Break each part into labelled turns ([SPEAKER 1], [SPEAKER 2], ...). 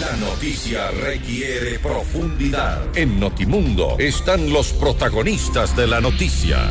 [SPEAKER 1] La noticia requiere profundidad. En Notimundo están los protagonistas de la noticia.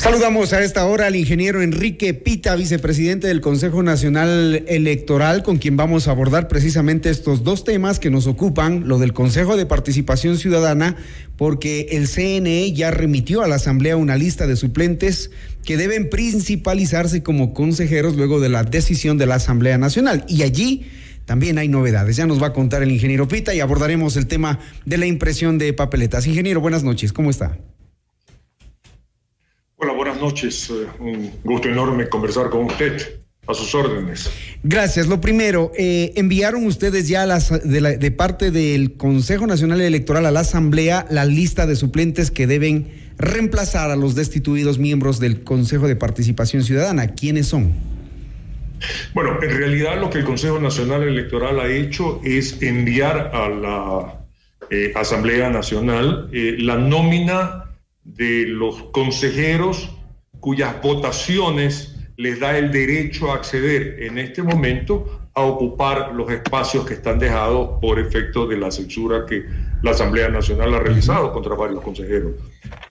[SPEAKER 2] Saludamos a esta hora al ingeniero Enrique Pita, vicepresidente del Consejo Nacional Electoral, con quien vamos a abordar precisamente estos dos temas que nos ocupan, lo del Consejo de Participación Ciudadana, porque el CNE ya remitió a la Asamblea una lista de suplentes que deben principalizarse como consejeros luego de la decisión de la Asamblea Nacional. Y allí también hay novedades. Ya nos va a contar el ingeniero Pita y abordaremos el tema de la impresión de papeletas. Ingeniero, buenas noches, ¿cómo está?
[SPEAKER 3] Buenas noches. Eh, un gusto enorme conversar con usted. A sus órdenes.
[SPEAKER 2] Gracias. Lo primero, eh, enviaron ustedes ya las, de, parte del Consejo Nacional Electoral a la Asamblea la lista de suplentes que deben reemplazar a los destituidos miembros del Consejo de Participación Ciudadana. ¿Quiénes son?
[SPEAKER 3] Bueno, en realidad lo que el Consejo Nacional Electoral ha hecho es enviar a la eh, Asamblea Nacional la nómina de los consejeros cuyas votaciones les da el derecho a acceder en este momento a ocupar los espacios que están dejados por efecto de la censura que la Asamblea Nacional ha realizado contra varios consejeros.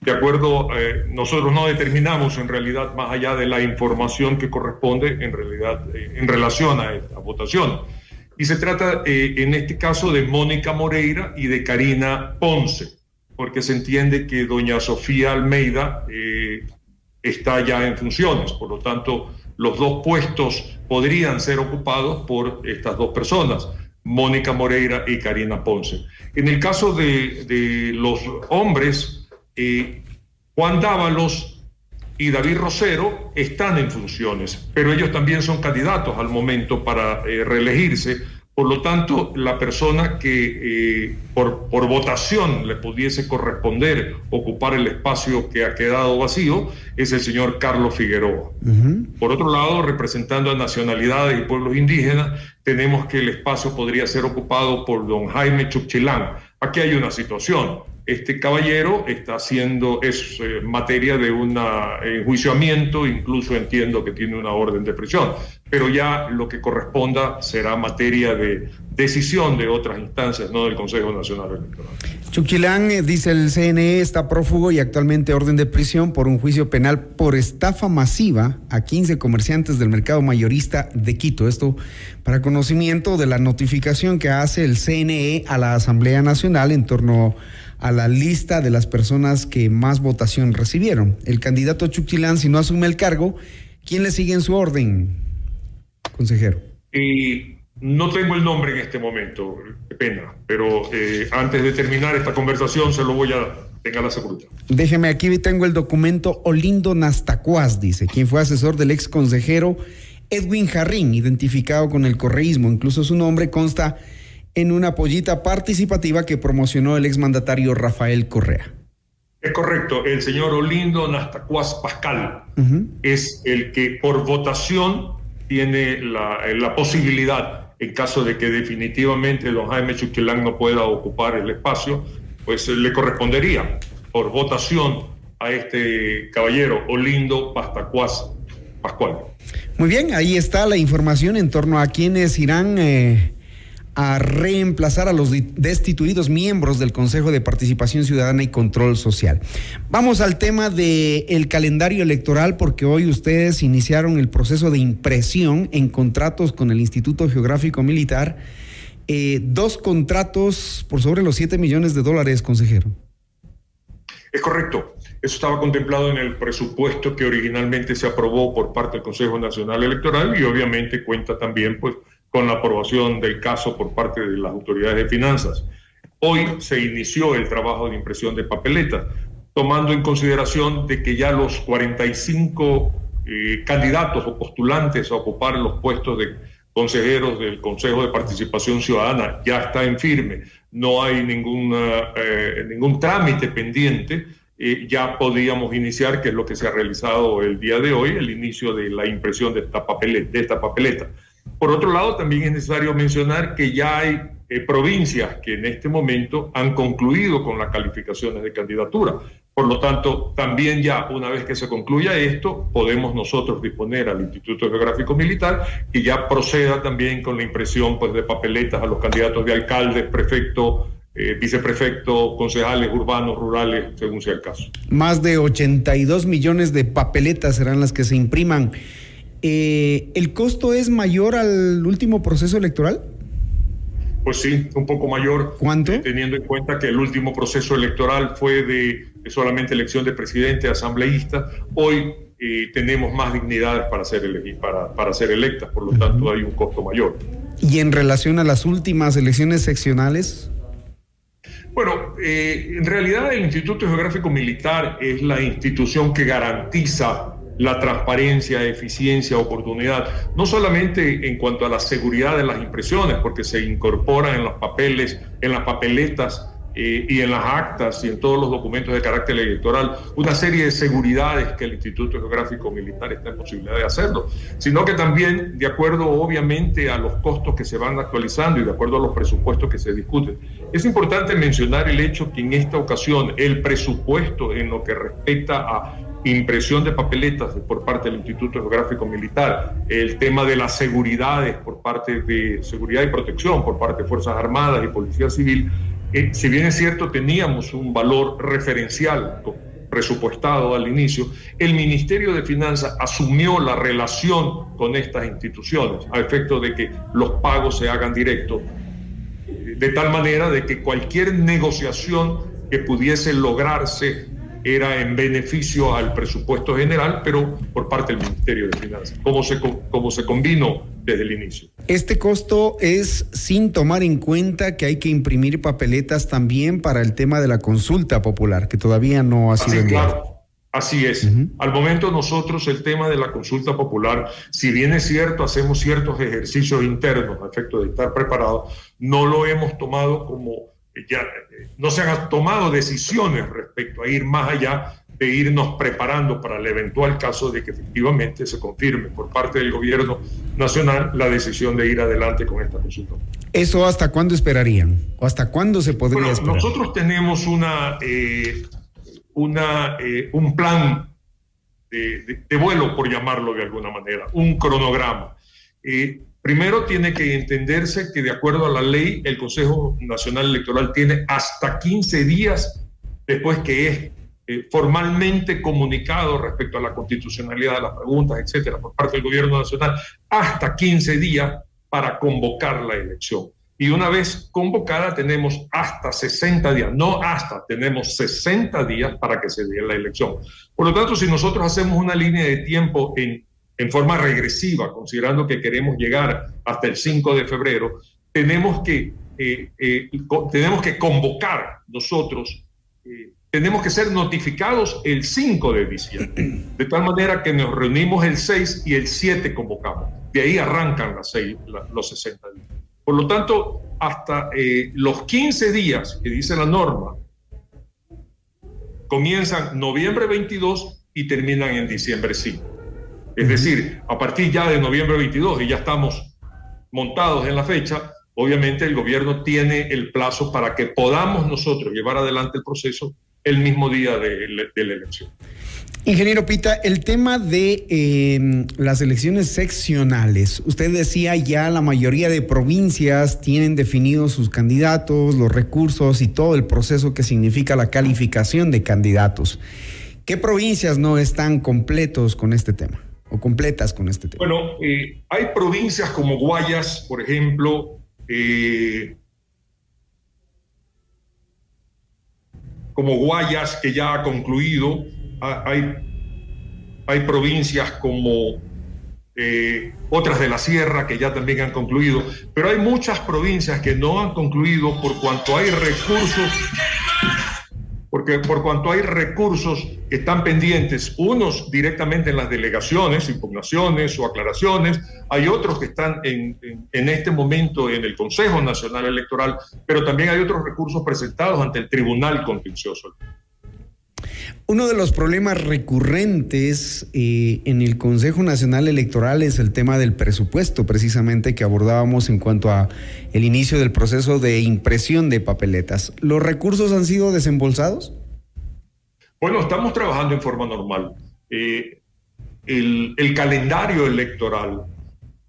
[SPEAKER 3] De acuerdo, eh, nosotros no determinamos en realidad más allá de la información que corresponde en realidad eh, en relación a esta votación. Y se trata eh, en este caso de Mónica Moreira y de Karina Ponce porque se entiende que doña Sofía Almeida eh, está ya en funciones, por lo tanto los dos puestos podrían ser ocupados por estas dos personas, Mónica Moreira y Karina Ponce. En el caso de, los hombres, eh, Juan Dávalos y David Rosero están en funciones, pero ellos también son candidatos al momento para eh, reelegirse por lo tanto, la persona que eh, por, por, votación le pudiese corresponder ocupar el espacio que ha quedado vacío es el señor Carlos Figueroa. Por otro lado, representando a nacionalidades y pueblos indígenas, tenemos que el espacio podría ser ocupado por don Jaime Chuchilán. Aquí hay una situación este caballero está haciendo, es eh, materia de un enjuiciamiento, incluso entiendo que tiene una orden de prisión, pero ya lo que corresponda será materia de decisión de otras instancias, no del Consejo Nacional Electoral.
[SPEAKER 2] Chuquilán, eh, dice el CNE, está prófugo y actualmente orden de prisión por un juicio penal por estafa masiva a 15 comerciantes del mercado mayorista de Quito. Esto para conocimiento de la notificación que hace el CNE a la Asamblea Nacional en torno a a la lista de las personas que más votación recibieron. El candidato Chuquilán, si no asume el cargo, ¿quién le sigue en su orden, consejero?
[SPEAKER 3] Y no tengo el nombre en este momento, qué pena, pero eh, antes de terminar esta conversación se lo voy a tenga la seguridad.
[SPEAKER 2] Déjeme, aquí tengo el documento Olindo Nastacuaz, dice, quien fue asesor del ex consejero Edwin Jarrín, identificado con el correísmo. Incluso su nombre consta en una pollita participativa que promocionó el exmandatario Rafael Correa.
[SPEAKER 3] Es correcto, el señor Olindo Nastacuas Pascal es el que por votación tiene la, posibilidad, en caso de que definitivamente don Jaime Chuquilán no pueda ocupar el espacio, pues le correspondería por votación a este caballero Olindo Pastacuas Pascual.
[SPEAKER 2] Muy bien, ahí está la información en torno a quienes irán eh, a reemplazar a los destituidos miembros del Consejo de Participación Ciudadana y Control Social. Vamos al tema del calendario electoral porque hoy ustedes iniciaron el proceso de impresión en contratos con el Instituto Geográfico Militar. Eh, dos contratos por sobre los 7 millones de dólares, consejero.
[SPEAKER 3] Es correcto. Eso estaba contemplado en el presupuesto que originalmente se aprobó por parte del Consejo Nacional Electoral y obviamente cuenta también pues con la aprobación del caso por parte de las autoridades de finanzas. Hoy se inició el trabajo de impresión de papeletas, tomando en consideración de que ya los 45 eh, candidatos o postulantes a ocupar los puestos de consejeros del Consejo de Participación Ciudadana ya está en firme, no hay eh, ningún trámite pendiente, eh, ya podíamos iniciar, que es lo que se ha realizado el día de hoy, el inicio de la impresión de esta. De esta papeleta. Por otro lado, también es necesario mencionar que ya hay eh, provincias que en este momento han concluido con las calificaciones de candidatura. Por lo tanto, también ya una vez que se concluya esto, podemos nosotros disponer al Instituto Geográfico Militar y ya proceda también con la impresión pues, de papeletas a los candidatos de alcaldes, prefecto, eh, viceprefecto, concejales urbanos, rurales, según sea el caso.
[SPEAKER 2] Más de 82 millones de papeletas serán las que se impriman. Eh, ¿El costo es mayor al último proceso electoral?
[SPEAKER 3] Pues sí, un poco mayor.
[SPEAKER 2] ¿Cuánto?
[SPEAKER 3] Eh, teniendo en cuenta que el último proceso electoral fue de, solamente elección de presidente, asambleísta. Hoy eh, tenemos más dignidades para ser, para, para ser electas, por lo tanto hay un costo mayor.
[SPEAKER 2] ¿Y en relación a las últimas elecciones seccionales?
[SPEAKER 3] Bueno, eh, en realidad el Instituto Geográfico Militar es la institución que garantiza la transparencia, eficiencia, oportunidad, no solamente en cuanto a la seguridad de las impresiones, porque se incorporan en los papeles, en las papeletas eh, y en las actas y en todos los documentos de carácter electoral una serie de seguridades que el Instituto Geográfico Militar está en posibilidad de hacerlo, sino que también de acuerdo obviamente a los costos que se van actualizando y de acuerdo a los presupuestos que se discuten. Es importante mencionar el hecho que en esta ocasión el presupuesto en lo que respecta a impresión de papeletas por parte del Instituto Geográfico Militar, el tema de las seguridades por parte de seguridad y protección por parte de Fuerzas Armadas y Policía Civil, eh, si bien es cierto teníamos un valor referencial presupuestado al inicio, el Ministerio de Finanzas asumió la relación con estas instituciones a efecto de que los pagos se hagan directos, de tal manera de que cualquier negociación que pudiese lograrse era en beneficio al presupuesto general, pero por parte del Ministerio de Finanzas, como se, como se combinó desde el inicio.
[SPEAKER 2] Este costo es sin tomar en cuenta que hay que imprimir papeletas también para el tema de la consulta popular, que todavía no ha sido enviado.
[SPEAKER 3] Así es. Al momento nosotros el tema de la consulta popular, si bien es cierto, hacemos ciertos ejercicios internos a efecto de estar preparados, no lo hemos tomado como ya eh, no se han tomado decisiones respecto a ir más allá de irnos preparando para el eventual caso de que efectivamente se confirme por parte del gobierno nacional la decisión de ir adelante con esta consulta.
[SPEAKER 2] ¿Eso hasta cuándo esperarían? ¿O hasta cuándo se podría esperar?
[SPEAKER 3] Nosotros tenemos una, eh, una, eh, un plan de, de, vuelo, por llamarlo de alguna manera, un cronograma. Primero tiene que entenderse que de acuerdo a la ley, el Consejo Nacional Electoral tiene hasta 15 días después que es eh, formalmente comunicado respecto a la constitucionalidad de las preguntas, etcétera, por parte del Gobierno Nacional, hasta 15 días para convocar la elección. Y una vez convocada tenemos hasta 60 días, no hasta, tenemos 60 días para que se dé la elección. Por lo tanto, si nosotros hacemos una línea de tiempo en en forma regresiva, considerando que queremos llegar hasta el 5 de febrero, tenemos que, eh, eh, tenemos que convocar nosotros, eh, tenemos que ser notificados el 5 de diciembre, de tal manera que nos reunimos el 6 y el 7 convocamos. De ahí arrancan las seis, los 60 días. Por lo tanto, hasta los 15 días que dice la norma, comienzan noviembre 22 y terminan en diciembre 5. Es decir, a partir ya de noviembre 22 y ya estamos montados en la fecha, obviamente el gobierno tiene el plazo para que podamos nosotros llevar adelante el proceso el mismo día de, la elección.
[SPEAKER 2] Ingeniero Pita, el tema de em, las elecciones seccionales, usted decía ya la mayoría de provincias tienen definidos sus candidatos, los recursos y todo el proceso que significa la calificación de candidatos. ¿Qué provincias no están completos con este tema? O completas con este tema?
[SPEAKER 3] Bueno, eh, hay provincias como Guayas, por ejemplo, eh, como Guayas que ya ha concluido, hay, hay provincias como eh, otras de la sierra que ya también han concluido, pero hay muchas provincias que no han concluido por cuanto hay recursos porque por cuanto hay recursos que están pendientes, unos directamente en las delegaciones, impugnaciones o aclaraciones, hay otros que están en, en, este momento en el Consejo Nacional Electoral, pero también hay otros recursos presentados ante el Tribunal Contencioso.
[SPEAKER 2] Uno de los problemas recurrentes eh, en el Consejo Nacional Electoral es el tema del presupuesto, precisamente que abordábamos en cuanto a el inicio del proceso de impresión de papeletas. ¿Los recursos han sido desembolsados?
[SPEAKER 3] Bueno, estamos trabajando en forma normal. Eh, el, el, calendario electoral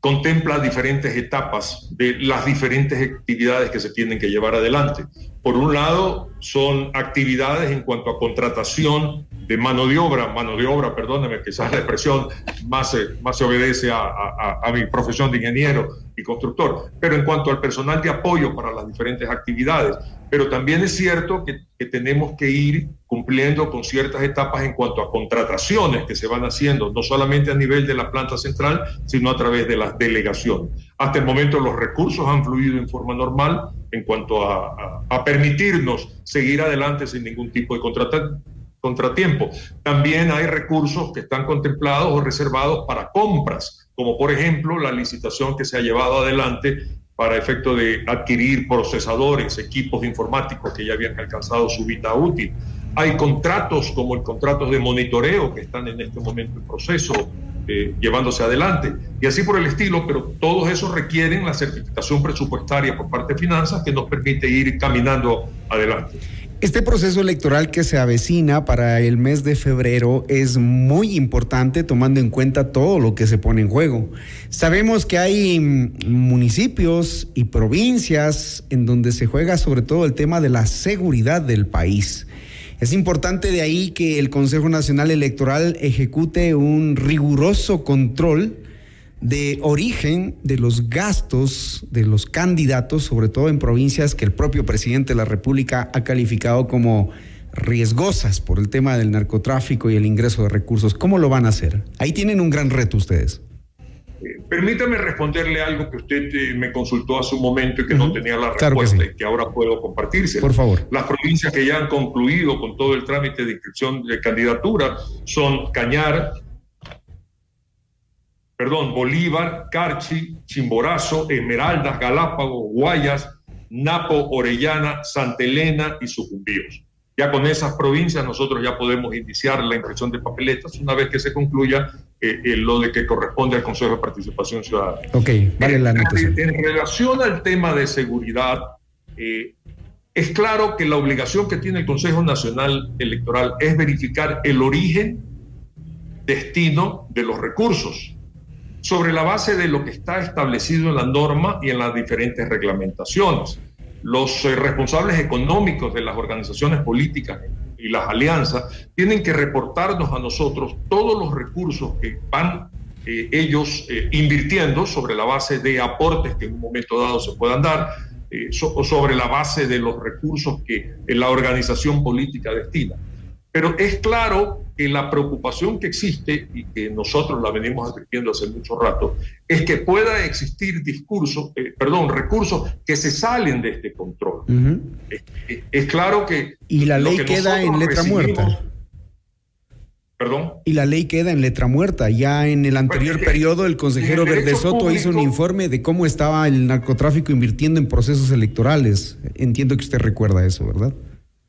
[SPEAKER 3] contempla diferentes etapas de las diferentes actividades que se tienen que llevar adelante. Por un lado, son actividades en cuanto a contratación de mano de obra, mano de obra, perdóneme, quizás la expresión más, eh, más se obedece a, a, a, mi profesión de ingeniero y constructor, pero en cuanto al personal de apoyo para las diferentes actividades. Pero también es cierto que, tenemos que ir cumpliendo con ciertas etapas en cuanto a contrataciones que se van haciendo, no solamente a nivel de la planta central, sino a través de las delegaciones. Hasta el momento los recursos han fluido en forma normal en cuanto a, permitirnos seguir adelante sin ningún tipo de contratiempo. También hay recursos que están contemplados o reservados para compras, como por ejemplo la licitación que se ha llevado adelante para efecto de adquirir procesadores, equipos informáticos que ya habían alcanzado su vida útil. Hay contratos como el contrato de monitoreo que están en este momento en proceso eh, llevándose adelante y así por el estilo, pero todos esos requieren la certificación presupuestaria por parte de finanzas que nos permite ir caminando adelante.
[SPEAKER 2] Este proceso electoral que se avecina para el mes de febrero es muy importante tomando en cuenta todo lo que se pone en juego. Sabemos que hay municipios y provincias en donde se juega sobre todo el tema de la seguridad del país. Es importante de ahí que el Consejo Nacional Electoral ejecute un riguroso control de origen de los gastos de los candidatos, sobre todo en provincias que el propio presidente de la República ha calificado como riesgosas por el tema del narcotráfico y el ingreso de recursos. ¿Cómo lo van a hacer? Ahí tienen un gran reto ustedes.
[SPEAKER 3] Permítame responderle algo que usted eh, me consultó hace un momento y que uh -huh. no tenía la claro respuesta que sí. y que ahora puedo compartirse.
[SPEAKER 2] Por favor.
[SPEAKER 3] Las provincias que ya han concluido con todo el trámite de inscripción de candidatura son Cañar, perdón, Bolívar, Carchi, Chimborazo, Esmeraldas, Galápagos, Guayas, Napo, Orellana, Santa Elena y Sucumbíos. Ya con esas provincias nosotros ya podemos iniciar la impresión de papeletas una vez que se concluya eh, eh, lo de que corresponde al Consejo de Participación Ciudadana.
[SPEAKER 2] Ok, vale la
[SPEAKER 3] en, en relación al tema de seguridad, eh, es claro que la obligación que tiene el Consejo Nacional Electoral es verificar el origen, destino de los recursos sobre la base de lo que está establecido en la norma y en las diferentes reglamentaciones. Los eh, responsables económicos de las organizaciones políticas y las alianzas tienen que reportarnos a nosotros todos los recursos que van eh, ellos eh, invirtiendo sobre la base de aportes que en un momento dado se puedan dar, so, sobre la base de los recursos que la organización política destina. Pero es claro que la preocupación que existe y que nosotros la venimos advirtiendo hace mucho rato es que pueda existir discursos, eh, perdón, recursos que se salen de este control. Uh -huh. es, es, es, claro que
[SPEAKER 2] y la ley que queda en letra muerta.
[SPEAKER 3] Perdón.
[SPEAKER 2] Y la ley queda en letra muerta. Ya en el anterior periodo el consejero el Verde Soto público, hizo un informe de cómo estaba el narcotráfico invirtiendo en procesos electorales. Entiendo que usted recuerda eso, ¿verdad?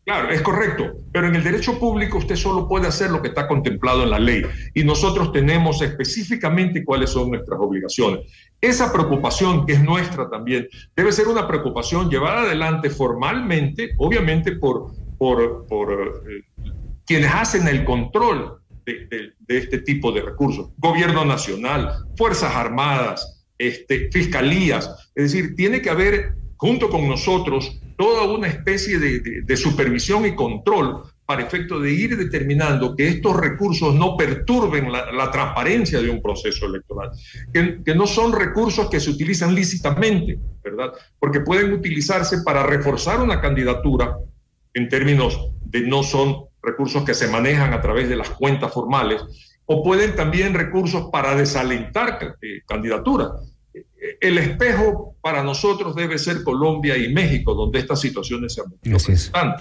[SPEAKER 3] Claro, es correcto, pero en el derecho público usted solo puede hacer lo que está contemplado en la ley y nosotros tenemos específicamente cuáles son nuestras obligaciones. Esa preocupación, que es nuestra también, debe ser una preocupación llevada adelante formalmente, obviamente por, por, por eh, quienes hacen el control de, este tipo de recursos, gobierno nacional, Fuerzas Armadas, este, fiscalías, es decir, tiene que haber junto con nosotros toda una especie de, supervisión y control para efecto de ir determinando que estos recursos no perturben la, transparencia de un proceso electoral, que, que, no son recursos que se utilizan lícitamente, ¿verdad? Porque pueden utilizarse para reforzar una candidatura en términos de no son recursos que se manejan a través de las cuentas formales, o pueden también recursos para desalentar eh, candidaturas el espejo para nosotros debe ser Colombia y México, donde estas situaciones se han.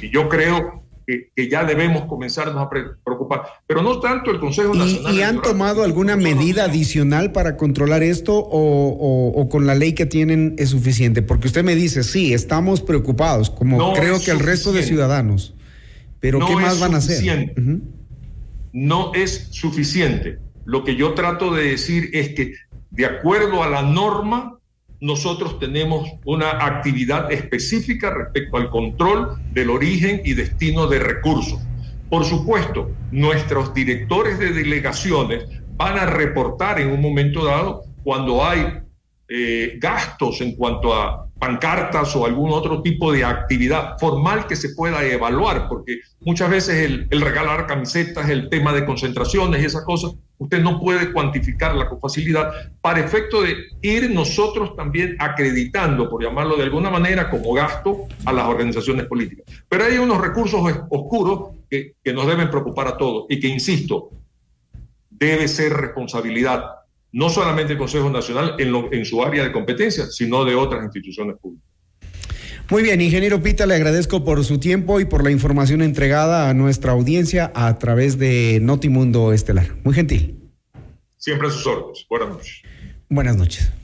[SPEAKER 3] Y yo creo que, que, ya debemos comenzarnos a preocupar, pero no tanto el Consejo Nacional.
[SPEAKER 2] ¿Y, y han tomado alguna medida adicional para controlar esto o, o, o, con la ley que tienen es suficiente? Porque usted me dice, sí, estamos preocupados, como no creo que el resto de ciudadanos, pero no ¿qué más van a hacer? Uh
[SPEAKER 3] -huh. No es suficiente. Lo que yo trato de decir es que de acuerdo a la norma, nosotros tenemos una actividad específica respecto al control del origen y destino de recursos. Por supuesto, nuestros directores de delegaciones van a reportar en un momento dado cuando hay eh, gastos en cuanto a pancartas o algún otro tipo de actividad formal que se pueda evaluar, porque muchas veces el, regalar camisetas, el tema de concentraciones y esas cosas, usted no puede cuantificarla con facilidad para efecto de ir nosotros también acreditando, por llamarlo de alguna manera, como gasto a las organizaciones políticas. Pero hay unos recursos oscuros que, que nos deben preocupar a todos y que, insisto, debe ser responsabilidad no solamente del Consejo Nacional en, en su área de competencia, sino de otras instituciones públicas.
[SPEAKER 2] Muy bien, ingeniero Pita, le agradezco por su tiempo y por la información entregada a nuestra audiencia a través de Notimundo Estelar. Muy gentil.
[SPEAKER 3] Siempre a sus órdenes. Buenas noches.
[SPEAKER 2] Buenas noches.